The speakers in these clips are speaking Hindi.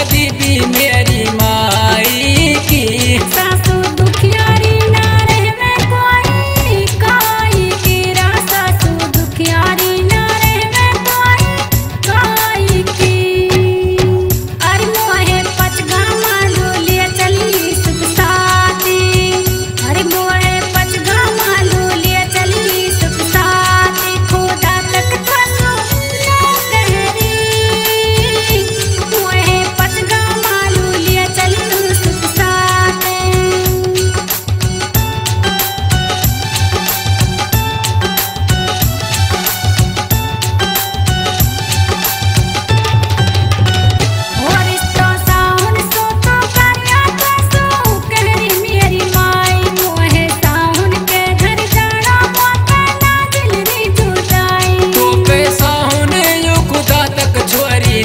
कदी भी मेरी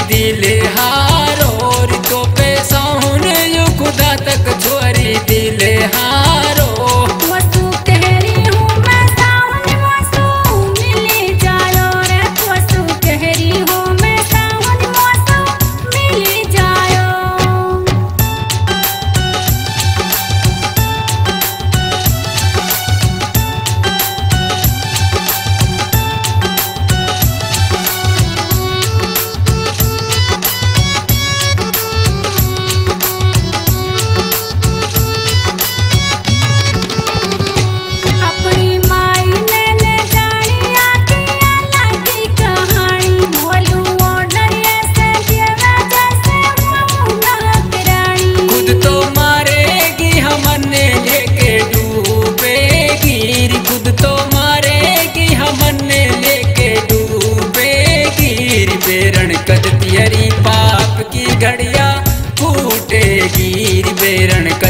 दिल हा।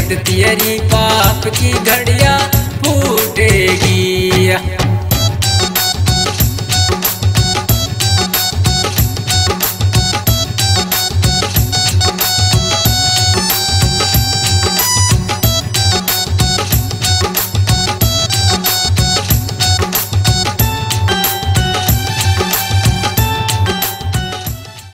बेरण कद पाप की घड़िया फूटेगी